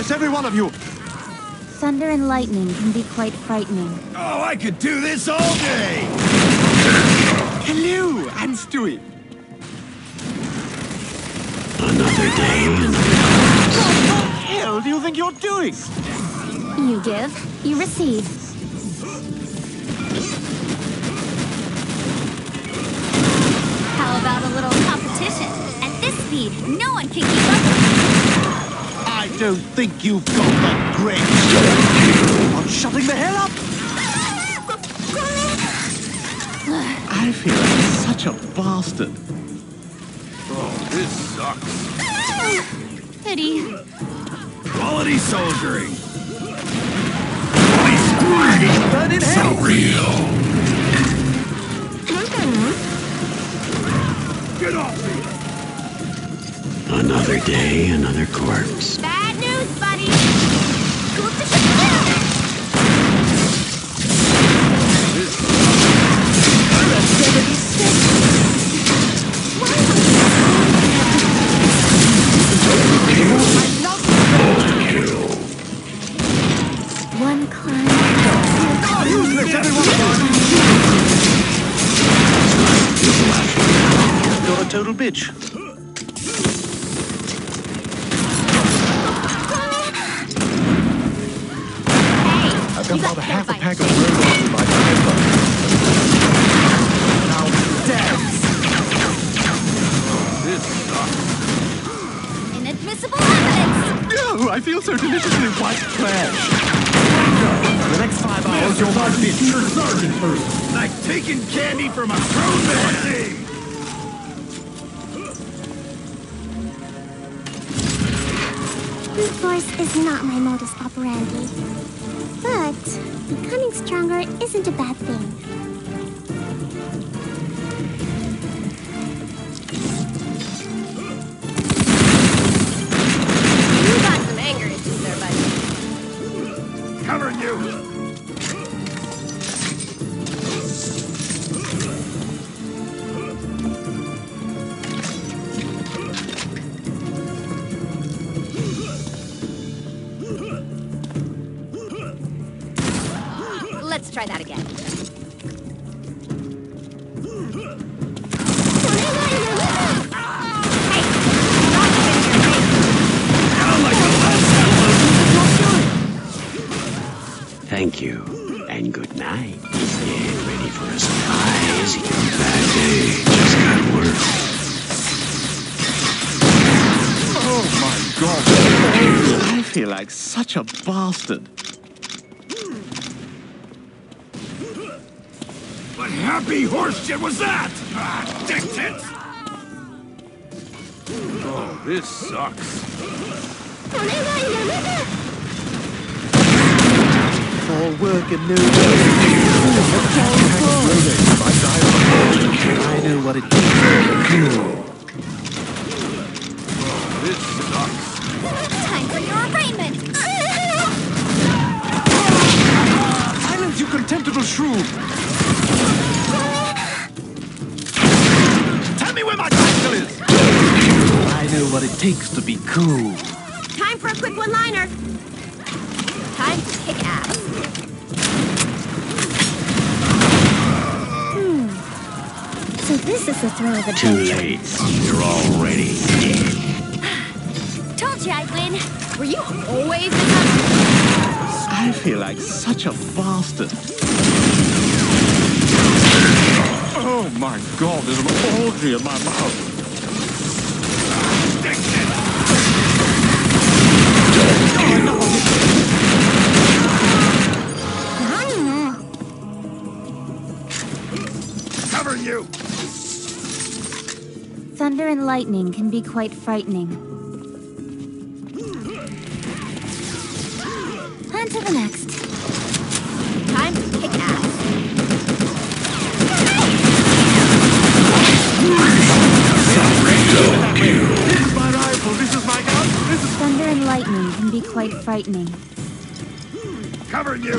useless, every one of you! Thunder and lightning can be quite frightening. Oh, I could do this all day! Hello, I'm Stewie. Another day, another What the hell do you think you're doing? You give, you receive. How about a little competition? At this speed, no one can keep up with I don't think you've got the grit. I'm shutting the hell up! I feel like such a bastard. Oh, this sucks. Pity. Quality soldiering. Burn in hell! Get off me! Another day, another corpse. Bad news, buddy. Scoop the ship One climb. Useless, every one of you! You're a total bitch. I feel so deliciously white trash. No, for the next five hours, you're my bitch. You're sergeant first. Like taking candy from a grown man. Brute force is not my modus operandi. But becoming stronger isn't a bad thing. Feel like such a bastard. What happy horse shit was that? Ah, dick tits! Oh, this sucks. All work and no I know what it is. This sucks. Time for your arraignment. Silence, you contemptible shrew! Tell me where my tactical is! I know what it takes to be cool. Time for a quick one-liner. Time to kick ass. Hmm. So this is the thrill of the Too adventure. late. You're already Were you always the top? I feel like such a bastard. Oh my god, there's an orgy in my mouth. Dick you. Thunder and lightning can be quite frightening. Next. Time to kick ass. This is my rifle, this is my gun, this is... Thunder and lightning can be quite frightening. Covering you.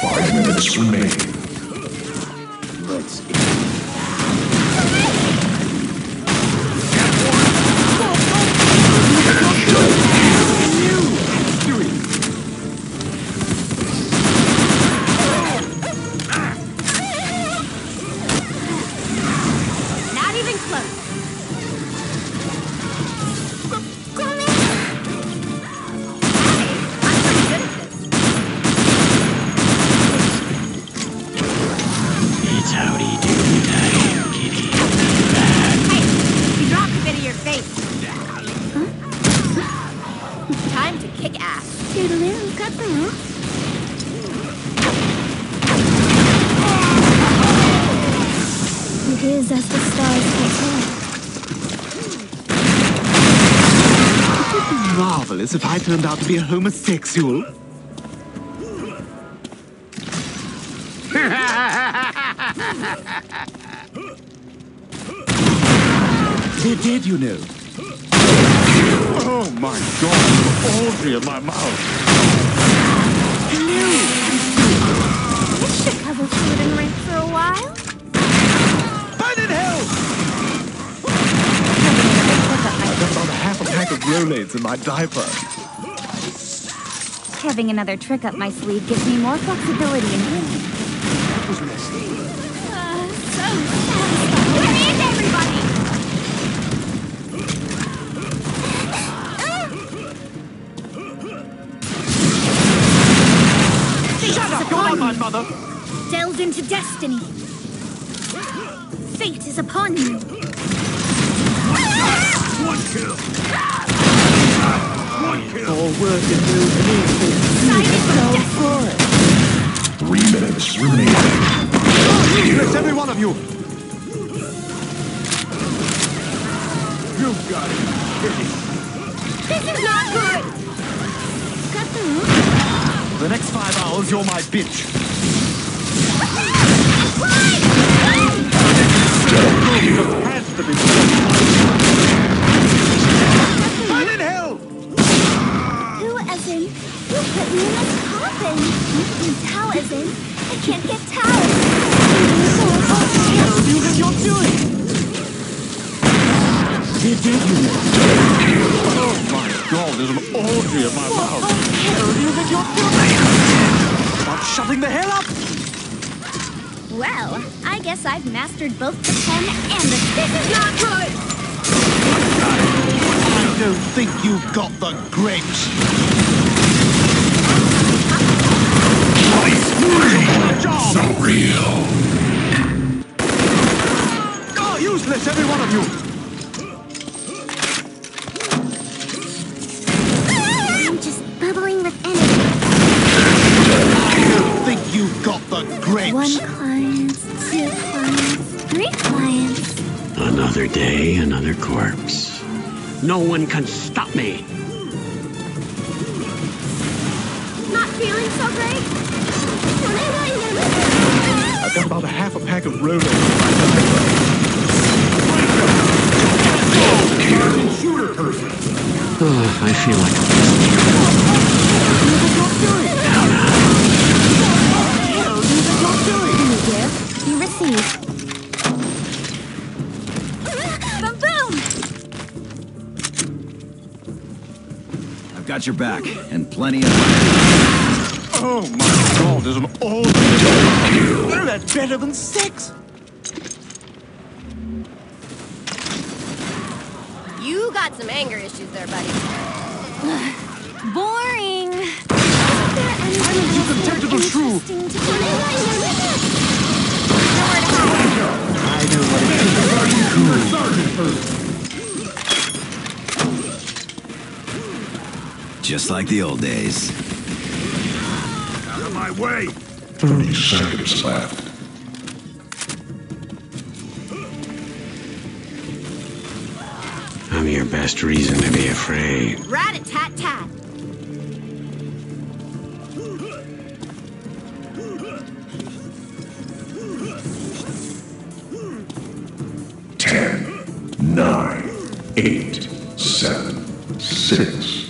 Five minutes remain. Let's Time to kick ass. Toodaloo, goodbye. It is as the stars foretold. It would be marvelous if I turned out to be a homosexual. They're dead, you know. Oh my god, Audrey in my mouth. This should cover food and rent for a while. Burn in hell! I've got about a half a pack of Rolaids in my diaper. Having another trick up my sleeve gives me more flexibility in healing. Uh, so is upon you. One kill. One kill. All work and no play. Sided with destiny. Three minutes remaining. Useless, every one of you! You got it. This is not good. Goodbye. For the next five hours, you're my bitch. They're you. Oh my god, there's an orgy in my mouth. What the hell do you think you're doing? Stop shutting the hell up! Well, I guess I've mastered both the pen and the. This is not good. I don't think you've got the grapes. Job! So real. Oh, useless, every one of you! One client, two clients, three clients. Another day, another corpse. No one can stop me. Not feeling so great. I've got about a half a pack of Rolaids in my diaper. Shooter person. I feel like You received. Boom, boom. I've got your back, and plenty of Oh my god, there's an orgy. Oh, that's better than sex. You got some anger issues there, buddy. Boring. Why don't you contemptible shrew? Interesting to I know what it is. Just like the old days. Out of my way. 30 seconds left. I'm your best reason to be afraid. Rat-a-tat-tat. Ten, nine, eight, seven, six, five.